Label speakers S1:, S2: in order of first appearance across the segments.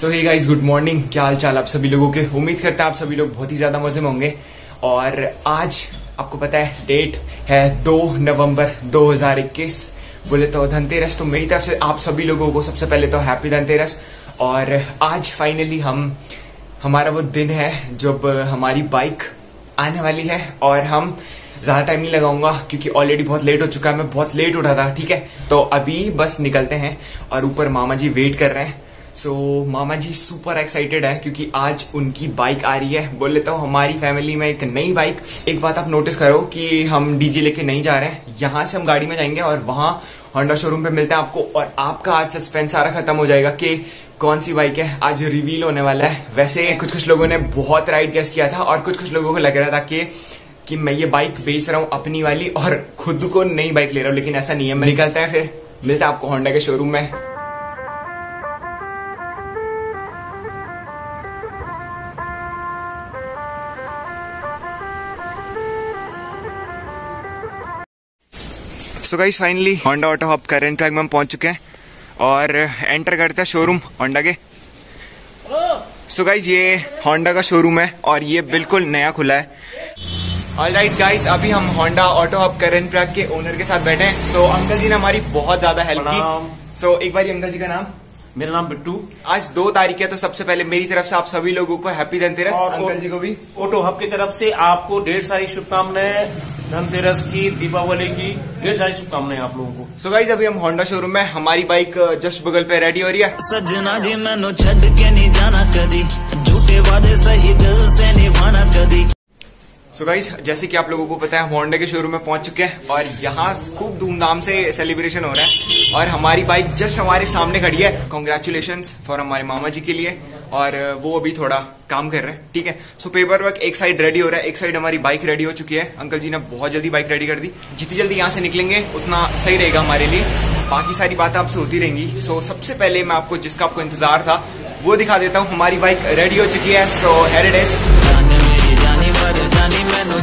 S1: So hey guys good morning क्या हाल चाल आप सभी लोगों के? उम्मीद करते हैं आप सभी लोग बहुत ही ज़्यादा मज़े में होंगे। और आज आपको पता है डेट है दो नवंबर 2021 बोले तो धनतेरस तो मेरी तरफ़ से आप सभी लोगों को सबसे पहले तो हैप्पी धनतेरस। और आज फाइनली हम, हमारा वो दिन है जब हमारी बाइक आने वाली है। और हम ज़्यादा टाइम नहीं लगाऊँगा, क्योंकि ऑलरेडी बहुत लेट हो चुका है। मैं बहुत लेट उठा था, ठीक है? तो अभी बस निकलते हैं और ऊपर मामा जी वेट कर रहे हैं। सो so, मामा जी सुपर एक्साइटेड है क्योंकि आज उनकी बाइक आ रही है। बोल लेता हूँ हमारी फैमिली में एक नई बाइक एक बात आप नोटिस करो कि हम डीजे लेके नहीं जा रहे हैं। यहाँ से हम गाड़ी में जाएँगे और वहाँ होंडा शोरूम पे मिलते हैं आपको और आपका आज सस्पेंस सारा खत्म हो जाएगा कि कौन सी बाइक है। आज रिवील होने वाला है। वैसे कुछ कुछ लोगों ने बहुत राइड गेस किया था और कुछ कुछ लोगों को लग रहा था कि कि मैं ये बाइक बेच रहा हूँ अपनी वाली और खुद को नई बाइक ले रहा हूँ लेकिन ऐसा नहीं है। मैं निकलता है फिर। मिलता है आपको होंडा के शोरूम में। So guys finally Honda auto hub current track में हम पहुँच चुके हैं और एंटर करते हैं शोरूम होंडा के। सो गाइस ये होंडा का शोरूम है और ये बिल्कुल नया खुला है। ऑल राइट गाइज़ अभी हम Honda auto hub current track के ओनर के साथ बैठे हैं। सो अंकल जी ने हमारी बहुत ज़्यादा हेल्प की। सो एक बार अंकल जी का नाम।
S2: मेरा नाम बिट्टू।
S1: आज दो तारीख है तो सबसे पहले मेरी तरफ़ से आप सभी लोगों को हैप्पी धनतेरस।
S2: और
S1: अंकल जी को भी।
S2: ऑटो हब की तरफ़ से आपको ढेर सारी शुभकामनाएँ धनतेरस की दीपावली की ढेर सारी शुभकामनाएँ आप लोगों को।
S1: सो गाइस अभी हम होंडा शोरूम में हमारी बाइक जस्ट बगल पे रेडी हो रही है।
S3: सजना जी मैनू छड़ के नहीं जाना कदी। झूठे वादे सही दिल से निभाना कदी।
S1: सो गाइस जैसे कि आप लोगों को पता है, हम होंडा के शोरूम में पहुँच चुके हैं और यहाँ खूब धूमधाम से सेलिब्रेशन हो रहा है। और हमारी बाइक जस्ट हमारे सामने खड़ी है। कॉन्ग्रेचुलेशन फॉर हमारे मामा जी के लिए। और वो अभी थोड़ा काम कर रहे हैं, ठीक है? सो पेपर वर्क एक साइड रेडी हो रहा है, एक साइड हमारी बाइक रेडी हो चुकी है। अंकल जी ने बहुत जल्दी बाइक रेडी कर दी। जितनी जल्दी यहाँ से निकलेंगे, उतना सही रहेगा हमारे लिए। बाकी सारी बातें आपसे होती रहेंगी। सो सबसे पहले मैं आपको जिसका आपको इंतज़ार था, वो दिखा देता हूँ। हमारी बाइक रेडी हो चुकी है सो हेरिडेज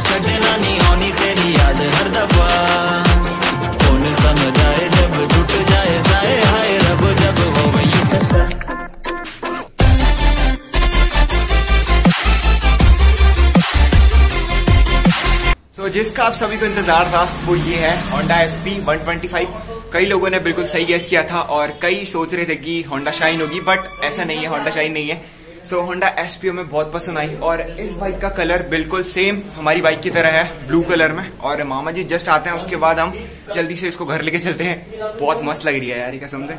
S3: नहीं तेरी याद हर दफ़ा। कौन जब टूट जाए साए? हाय रब, जब हो वही
S1: तो जिसका आप सभी को इंतज़ार था, वो ये है Honda S P one twenty five कई लोगों ने बिल्कुल सही गैस किया था और कई सोच रहे थे कि होंडा शाइन होगी बट ऐसा नहीं है होंडा शाइन नहीं है। सो होंडा एस पी में बहुत पसंद आई और इस बाइक का कलर बिल्कुल सेम हमारी बाइक की तरह है ब्लू कलर में। और मामा जी जस्ट आते हैं, उसके बाद हम जल्दी से इसको घर लेके चलते हैं। बहुत मस्त लग रही है यार कसम से।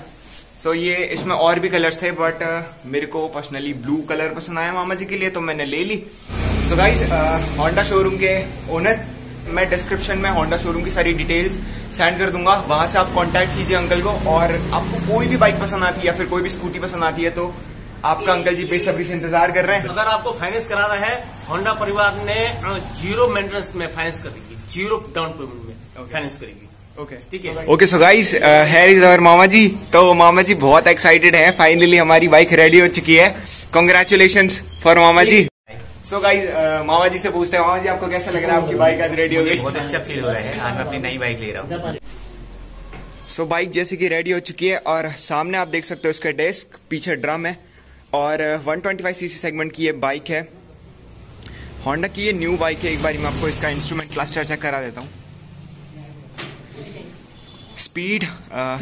S1: सो ये इसमें और भी कलर्स थे बट मेरे को पर्सनली ब्लू कलर पसंद आया मामा जी के लिए तो मैंने ले ली। सो गाइज़ होंडा शोरूम के ओनर मैं डिस्क्रिप्शन में होंडा शोरूम की सारी डिटेल्स सेंड कर दूँगा। वहाँ से आप कांटेक्ट कीजिए अंकल को, और आपको कोई भी बाइक पसंद आती है या फिर कोई भी स्कूटी पसंद आती है तो आपका अंकल जी बेसब्री से इंतज़ार कर रहे हैं।
S2: अगर आपको फाइनेंस कराना है होंडा परिवार ने ज़ीरो मेंटेनेंस में फाइनेंस करेगी ज़ीरो डाउन पेमेंट में फाइनेंस करेगी।
S1: ओके
S2: ठीक है?
S1: Okay so guys here is our मामा जी तो मामा जी बहुत एक्साइटेड है। फाइनली हमारी बाइक रेडी हो चुकी है। कॉन्ग्रेचुलेशन फॉर मामा जी सो गाइस मामा जी से पूछते हैं मामा जी आपको कैसा लग रहा है? आपकी बाइक आज रेडी हो गई?
S4: बहुत अच्छा फील हो रहा है। आज मैं अपनी नई बाइक ले रहा हूँ।
S1: सो बाइक जैसे कि रेडी हो चुकी है और सामने आप देख सकते हो इसका डेस्क पीछे ड्रम है। और uh, 125 सीसी सेगमेंट की ये बाइक है। होंडा की ये न्यू बाइक है एक बार मैं आपको इसका इंस्ट्रूमेंट क्लस्टर चेक करा देता हूँ। स्पीड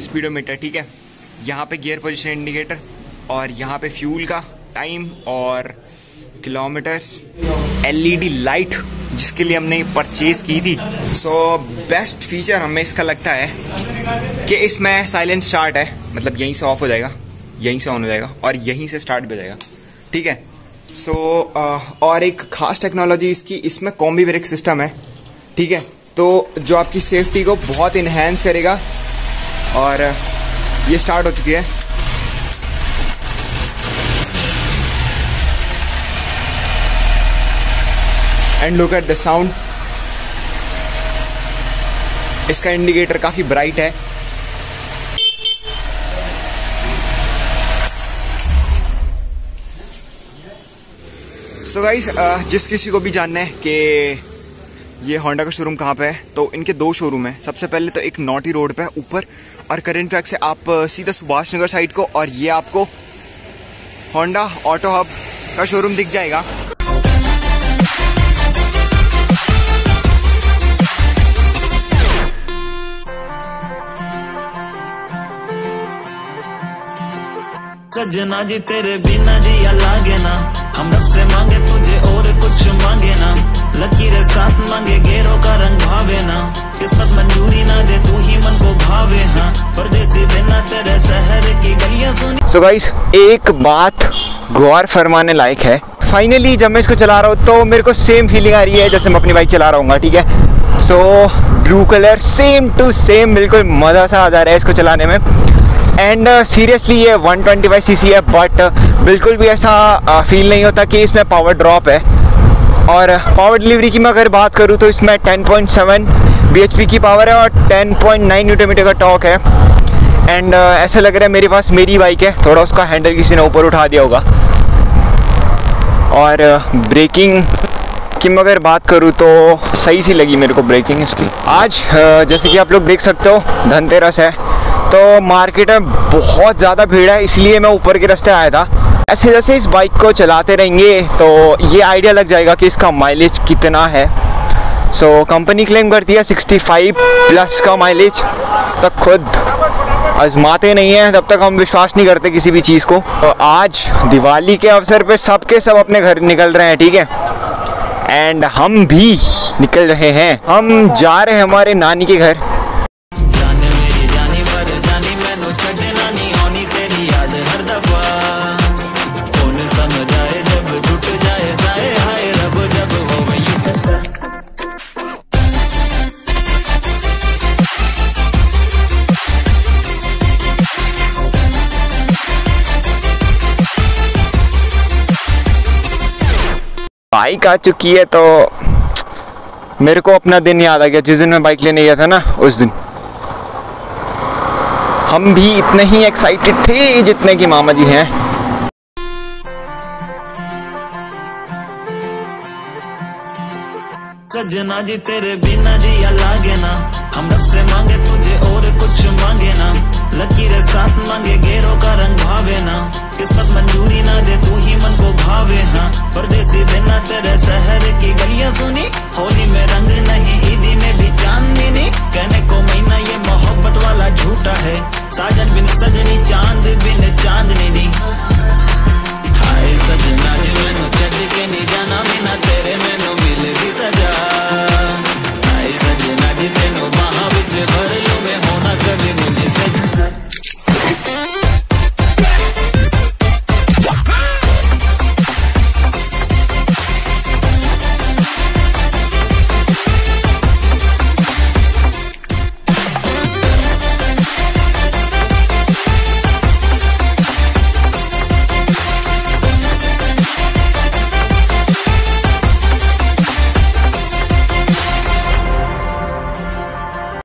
S1: स्पीडोमीटर ठीक है? यहाँ पे गियर पोजीशन इंडिकेटर और यहाँ पे फ्यूल का टाइम और किलोमीटर्स एलईडी लाइट जिसके लिए हमने परचेज की थी। सो बेस्ट फीचर हमें इसका लगता है कि इसमें साइलेंट स्टार्ट है मतलब यहीं से ऑफ़ हो जाएगा। यहीं से ऑन हो जाएगा और यहीं से स्टार्ट भी हो जाएगा। ठीक है? सो so, और एक खास टेक्नोलॉजी इसकी इसमें कॉम्बी ब्रेक सिस्टम है। ठीक है? तो जो आपकी सेफ्टी को बहुत इन्हेंस करेगा और ये स्टार्ट हो चुकी है। And look at the sound इसका इंडिकेटर काफ़ी ब्राइट है। सो गाइस जिस किसी को भी जानना है कि ये होंडा का शोरूम कहाँ पे है तो इनके दो शोरूम है। सबसे पहले तो एक नोटी रोड पे ऊपर और करेंट ट्रैक से आप सीधा सुभाष नगर साइड को और ये आपको होंडा ऑटो हब का शोरूम दिख जाएगा।
S3: सजना जी, तेरे बिना जिया लागे ना। हम रब से मांगे तुझे और कुछ मांगे ना। लकीरें साथ मांगे, गेरों का रंग भावे ना। किस्मत मंजूरी ना दे, तू ही मन को भावे हाँ। परदेसी बिना तेरे शहर की गलियाँ सुनी।
S1: सो गाइस एक बात गौर फरमाने लायक है। फाइनली जब मैं इसको चला रहा हूँ तो मेरे को सेम फीलिंग आ रही है जैसे मैं अपनी बाइक चला रहा हूँ, ठीक है? So blue colour same to same बिल्कुल मज़ा सा आ जा रहा है इसको चलाने में। एंड सीरियसली ये 125 सीसी है बट बिल्कुल भी ऐसा फील नहीं होता कि इसमें पावर ड्रॉप है। और पावर डिलीवरी की मैं अगर बात करूँ तो इसमें 10.7 bhp की पावर है और 10.9 न्यूटन मीटर का टॉक है। एंड ऐसा लग रहा है मेरे पास मेरी बाइक है। थोड़ा उसका हैंडल किसी ने ऊपर उठा दिया होगा। और ब्रेकिंग की मैं अगर बात करूँ तो सही सी लगी मेरे को ब्रेकिंग इसकी। आज जैसे कि आप लोग देख सकते हो, धनतेरस है। तो मार्केट में बहुत ज़्यादा भीड़ है, इसलिए मैं ऊपर के रास्ते आया था। ऐसे जैसे इस बाइक को चलाते रहेंगे तो ये आइडिया लग जाएगा कि इसका माइलेज कितना है। सो कंपनी क्लेम करती है 65 प्लस का माइलेज तक खुद आजमाते नहीं हैं, तब तक हम विश्वास नहीं करते किसी भी चीज़ को। तो आज दिवाली के अवसर पे सबके सब अपने घर निकल रहे हैं, ठीक है? एंड हम भी निकल रहे हैं। हम जा रहे हैं हमारे नानी के घर। बाइक आ चुकी है तो मेरे को अपना दिन याद आ गया। जिस दिन मैं बाइक लेने गया था ना, उस दिन। हम भी इतने ही एक्साइटेड थे जितने कि मामा जी हैं।
S3: सजना जी, तेरे बिना जिया लागे ना। हम रब से मांगे, तुझे और कुछ मांगे ना। लकीरें साथ मांगे गेरो का रंग भावे ना। किस्मत मंजूरी ना दे, तू ही मन को भावे हाँ। परदेसी बिना तेरे शहर की गलियाँ सुनी।